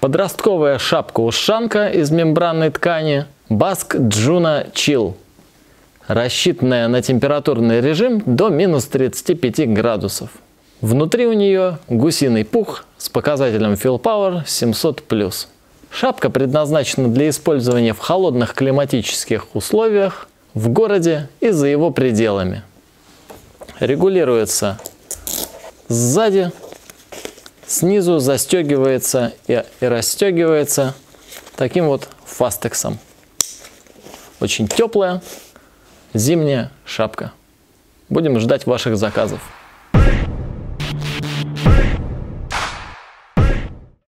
Подростковая шапка-ушанка из мембранной ткани BASK Juno Chill, рассчитанная на температурный режим до минус 35 градусов. Внутри у нее гусиный пух с показателем Fill Power 700+. Шапка предназначена для использования в холодных климатических условиях, в городе и за его пределами. Регулируется сзади, снизу застегивается и, и расстегивается таким вот фастексом. Очень теплая зимняя шапка. Будем ждать ваших заказов.